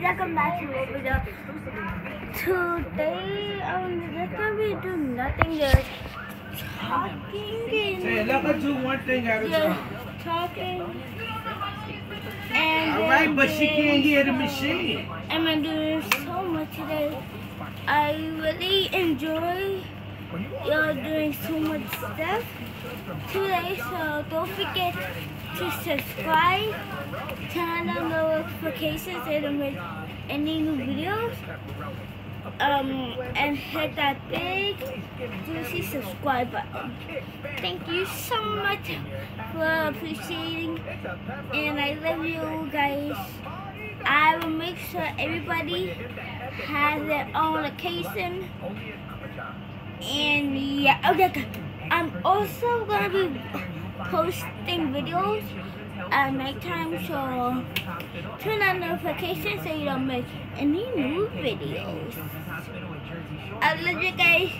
welcome back to a video. Today, um, just gonna be doing nothing, just talking and let her do one thing at a time. talking. And All right, then but she can't hear the machine. I'm gonna do so much today. I really enjoy y'all doing so much stuff today, so don't forget to subscribe, turn you don't miss any new videos, um, and hit that big juicy subscribe button. Thank you so much for appreciating, and I love you guys. I will make sure everybody has their own location. And yeah, okay. I'm also gonna be posting videos at nighttime, so turn on notifications so you don't miss any new videos. I love you guys.